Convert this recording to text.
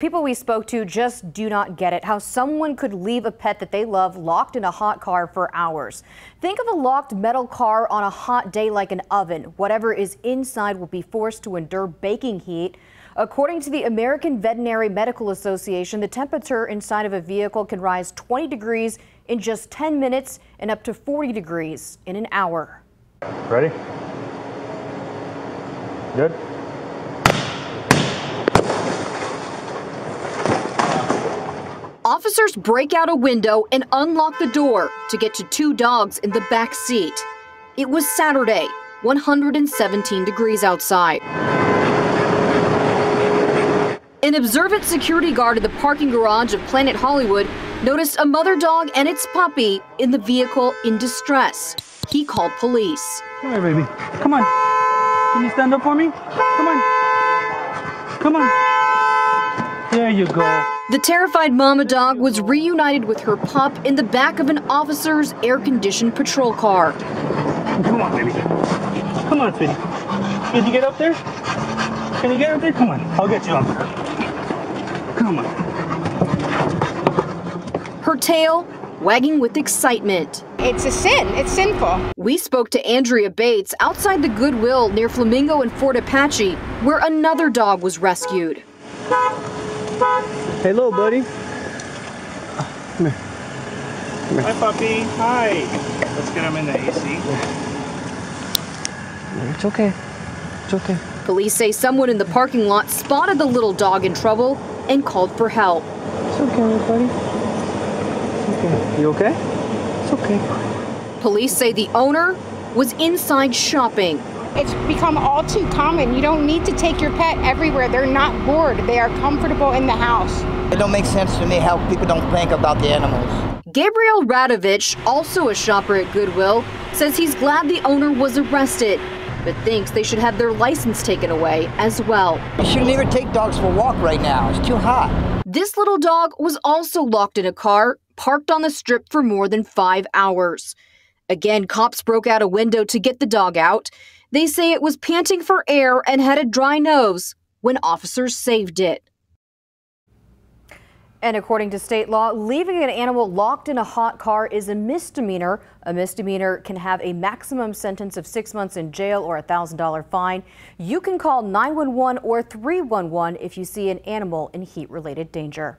People we spoke to just do not get it how someone could leave a pet that they love locked in a hot car for hours. Think of a locked metal car on a hot day like an oven. Whatever is inside will be forced to endure baking heat. According to the American Veterinary Medical Association, the temperature inside of a vehicle can rise 20 degrees in just 10 minutes and up to 40 degrees in an hour. Ready? Good? Officers break out a window and unlock the door to get to two dogs in the back seat. It was Saturday, 117 degrees outside. An observant security guard at the parking garage of Planet Hollywood noticed a mother dog and its puppy in the vehicle in distress. He called police. Come here, baby. Come on. Can you stand up for me? Come on. Come on. There you go. The terrified mama dog was reunited with her pup in the back of an officer's air-conditioned patrol car. Come on, baby. Come on, sweetie. Can you get up there? Can you get up there? Come on. I'll get you up there. Come on. Her tail wagging with excitement. It's a sin. It's sinful. We spoke to Andrea Bates outside the Goodwill near Flamingo and Fort Apache, where another dog was rescued. Hey, little buddy. Come here. Hi, puppy. Hi. Let's get him in the AC. It's okay. It's okay. Police say someone in the parking lot spotted the little dog in trouble and called for help. It's okay, little buddy. It's okay. You okay? It's okay. Police say the owner was inside shopping. It's become all too common. You don't need to take your pet everywhere. They're not bored. They are comfortable in the house. It don't make sense to me how people don't think about the animals. Gabriel Radovich, also a shopper at Goodwill, says he's glad the owner was arrested, but thinks they should have their license taken away as well. You shouldn't even take dogs for a walk right now. It's too hot. This little dog was also locked in a car, parked on the strip for more than five hours. Again, cops broke out a window to get the dog out. They say it was panting for air and had a dry nose when officers saved it. And according to state law, leaving an animal locked in a hot car is a misdemeanor. A misdemeanor can have a maximum sentence of six months in jail or a $1,000 fine. You can call 911 or 311 if you see an animal in heat related danger.